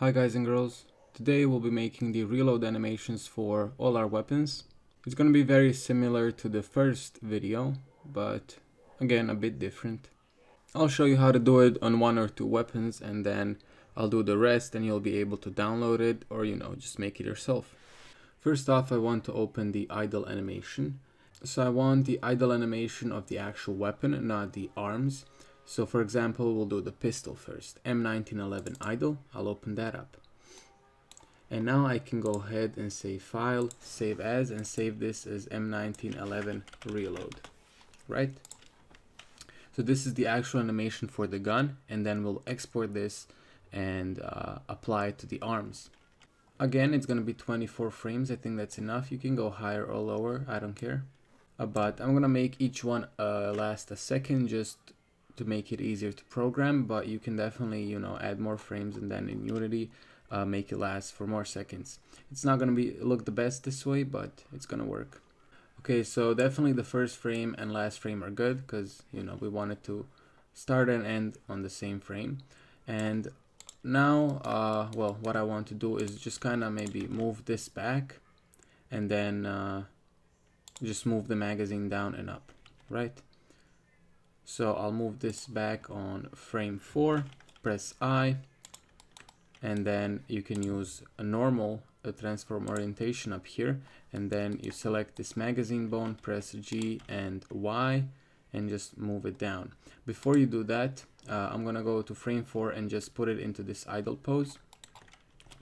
Hi guys and girls, today we'll be making the reload animations for all our weapons. It's going to be very similar to the first video, but again a bit different. I'll show you how to do it on one or two weapons and then I'll do the rest and you'll be able to download it or you know just make it yourself. First off I want to open the idle animation. So I want the idle animation of the actual weapon, not the arms. So for example, we'll do the pistol first. M1911 idle, I'll open that up. And now I can go ahead and say file, save as, and save this as M1911 reload, right? So this is the actual animation for the gun, and then we'll export this and uh, apply it to the arms. Again, it's gonna be 24 frames, I think that's enough. You can go higher or lower, I don't care. Uh, but I'm gonna make each one uh, last a second just to make it easier to program, but you can definitely, you know, add more frames and then in Unity, uh, make it last for more seconds. It's not gonna be look the best this way, but it's gonna work. Okay, so definitely the first frame and last frame are good because, you know, we wanted to start and end on the same frame. And now, uh, well, what I want to do is just kind of maybe move this back and then uh, just move the magazine down and up, right? So I'll move this back on frame 4, press I, and then you can use a normal a transform orientation up here, and then you select this magazine bone, press G and Y, and just move it down. Before you do that, uh, I'm gonna go to frame 4 and just put it into this idle pose,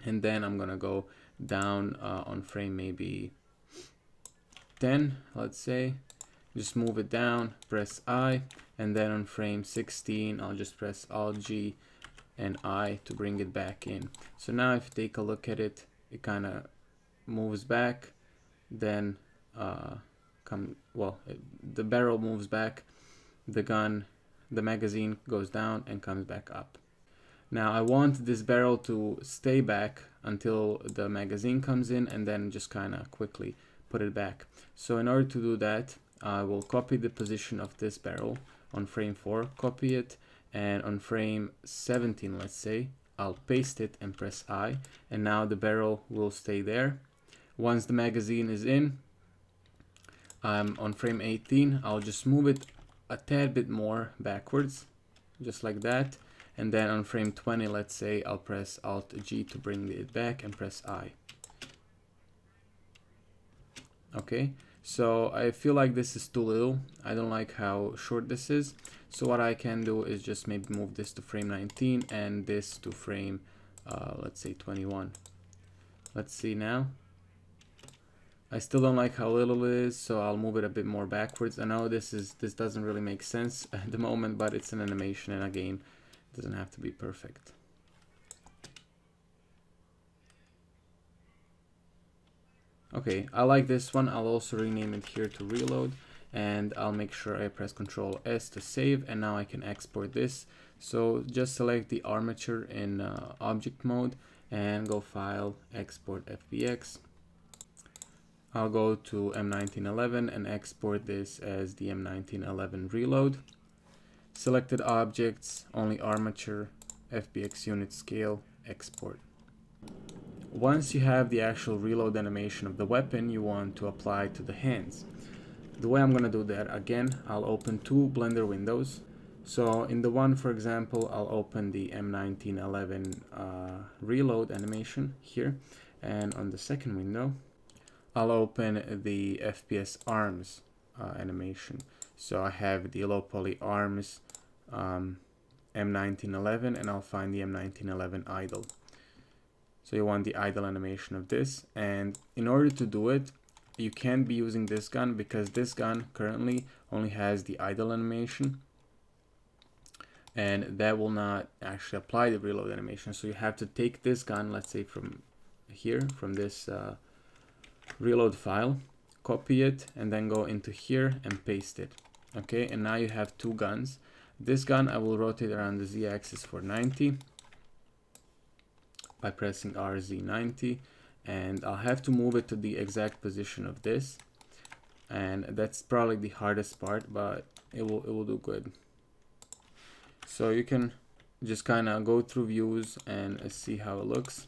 and then I'm gonna go down uh, on frame maybe 10, let's say, just move it down, press I, and then on frame 16 I'll just press Alt G and I to bring it back in. So now if you take a look at it it kind of moves back then uh, come well it, the barrel moves back the gun the magazine goes down and comes back up. Now I want this barrel to stay back until the magazine comes in and then just kind of quickly put it back. So in order to do that I will copy the position of this barrel on frame 4, copy it, and on frame 17, let's say, I'll paste it and press I, and now the barrel will stay there. Once the magazine is in, um, on frame 18, I'll just move it a tad bit more backwards, just like that. And then on frame 20, let's say, I'll press Alt G to bring it back and press I. Okay, so I feel like this is too little. I don't like how short this is. So what I can do is just maybe move this to frame 19 and this to frame, uh, let's say 21. Let's see now. I still don't like how little it is, so I'll move it a bit more backwards. I know this is this doesn't really make sense at the moment, but it's an animation in a game. It doesn't have to be perfect. Okay, I like this one. I'll also rename it here to reload and I'll make sure I press Ctrl S to save and now I can export this. So just select the armature in uh, object mode and go file export FBX. I'll go to M1911 and export this as the M1911 reload. Selected objects, only armature, FBX unit scale, export. Once you have the actual reload animation of the weapon, you want to apply to the hands. The way I'm going to do that, again, I'll open two Blender windows. So in the one, for example, I'll open the M1911 uh, reload animation here. And on the second window, I'll open the FPS arms uh, animation. So I have the low poly arms um, M1911 and I'll find the M1911 idle. So you want the idle animation of this. And in order to do it, you can't be using this gun because this gun currently only has the idle animation and that will not actually apply the reload animation. So you have to take this gun, let's say from here, from this uh, reload file, copy it and then go into here and paste it. Okay, and now you have two guns. This gun I will rotate around the z-axis for 90 by pressing RZ90 and I'll have to move it to the exact position of this. And that's probably the hardest part but it will it will do good. So you can just kind of go through views and see how it looks.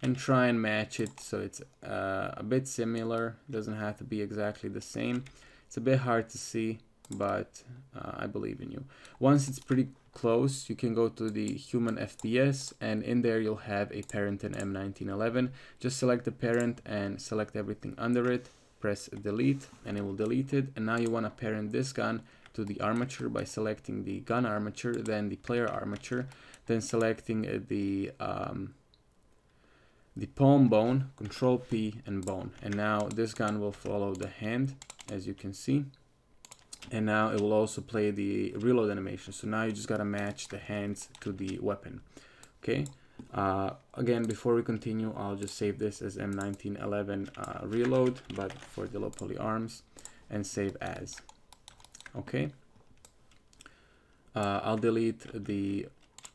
And try and match it so it's uh, a bit similar. Doesn't have to be exactly the same. It's a bit hard to see but uh, I believe in you. Once it's pretty close you can go to the human FPS and in there you'll have a parent in M1911 just select the parent and select everything under it press delete and it will delete it and now you want to parent this gun to the armature by selecting the gun armature then the player armature then selecting the um, the palm bone, control P and bone. And now this gun will follow the hand, as you can see. And now it will also play the reload animation. So now you just gotta match the hands to the weapon. Okay. Uh, again, before we continue, I'll just save this as M1911 uh, reload, but for the low poly arms, and save as. Okay. Uh, I'll delete the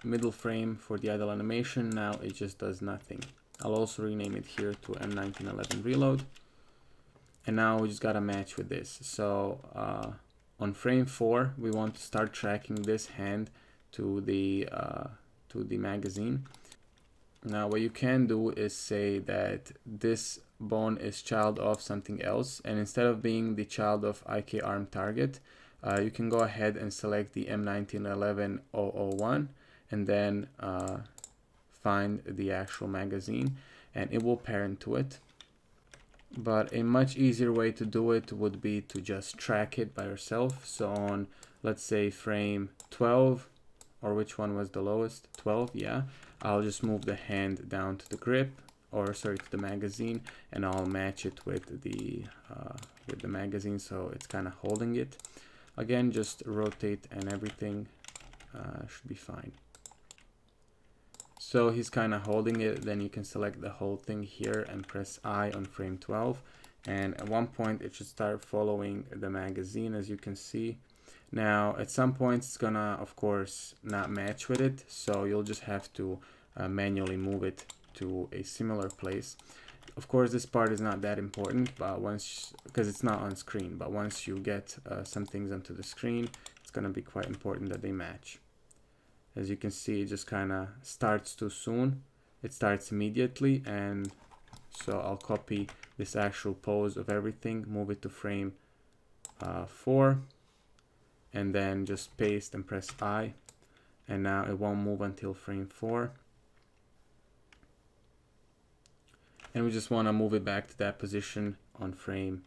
middle frame for the idle animation. Now it just does nothing. I'll also rename it here to M1911 reload. And now we just got to match with this. So uh, on frame 4, we want to start tracking this hand to the, uh, to the magazine. Now what you can do is say that this bone is child of something else and instead of being the child of IK arm target uh, you can go ahead and select the M1911 001 and then uh, find the actual magazine and it will parent to it but a much easier way to do it would be to just track it by yourself. So on let's say frame 12 or which one was the lowest? 12 yeah. I'll just move the hand down to the grip or sorry to the magazine and I'll match it with the uh, with the magazine so it's kind of holding it. Again just rotate and everything uh, should be fine so he's kind of holding it, then you can select the whole thing here and press I on frame 12. And at one point it should start following the magazine as you can see. Now at some points it's gonna of course not match with it, so you'll just have to uh, manually move it to a similar place. Of course this part is not that important, but once, because it's not on screen, but once you get uh, some things onto the screen, it's gonna be quite important that they match as you can see it just kind of starts too soon. It starts immediately and so I'll copy this actual pose of everything move it to frame uh, 4 and then just paste and press I. And now it won't move until frame 4 and we just want to move it back to that position on frame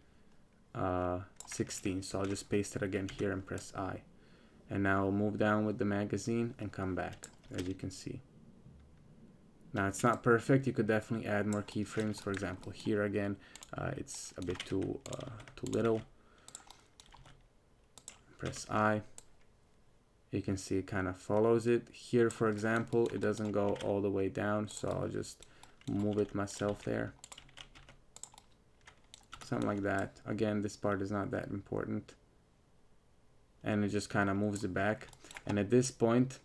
uh, 16 so I'll just paste it again here and press I and now I'll move down with the magazine and come back as you can see. Now it's not perfect. You could definitely add more keyframes. For example here again uh, it's a bit too uh, too little. Press I. You can see it kind of follows it. Here for example it doesn't go all the way down so I'll just move it myself there. Something like that. Again this part is not that important and it just kind of moves it back. And at this point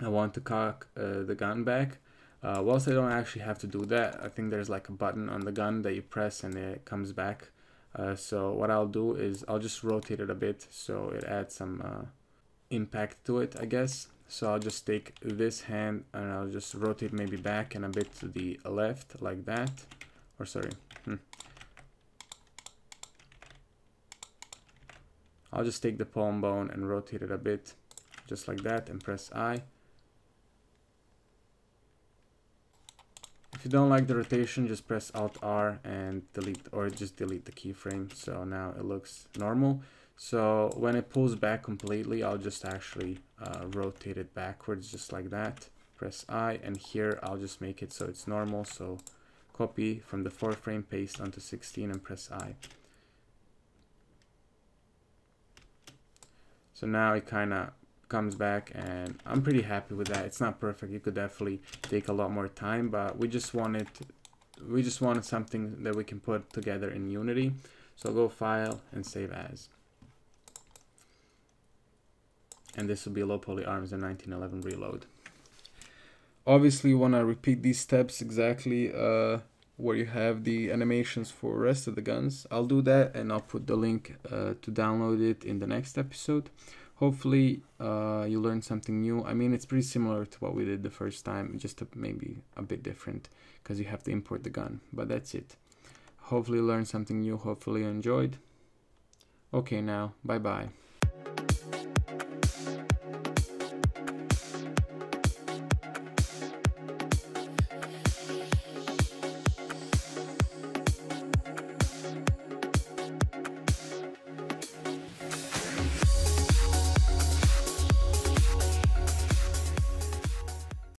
I want to cock uh, the gun back. Uh, whilst I don't actually have to do that I think there's like a button on the gun that you press and it comes back. Uh, so what I'll do is I'll just rotate it a bit so it adds some uh, impact to it I guess. So I'll just take this hand and I'll just rotate maybe back and a bit to the left like that. Or sorry hmm. I'll just take the palm bone and rotate it a bit just like that and press I. If you don't like the rotation, just press Alt R and delete or just delete the keyframe. So now it looks normal. So when it pulls back completely, I'll just actually uh, rotate it backwards just like that. Press I and here I'll just make it so it's normal. So copy from the 4 frame, paste onto 16 and press I. So now it kind of comes back and I'm pretty happy with that. It's not perfect. It could definitely take a lot more time, but we just wanted we just wanted something that we can put together in Unity. So I'll go file and save as. And this will be low poly arms M1911 reload. Obviously you want to repeat these steps exactly uh, where you have the animations for rest of the guns. I'll do that and I'll put the link uh, to download it in the next episode. hopefully uh, you learned something new. I mean it's pretty similar to what we did the first time just a, maybe a bit different because you have to import the gun but that's it. Hopefully you learned something new. Hopefully you enjoyed. Okay now bye bye